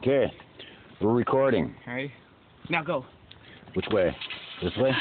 Okay, we're recording. Alright. Now go. Which way? This way?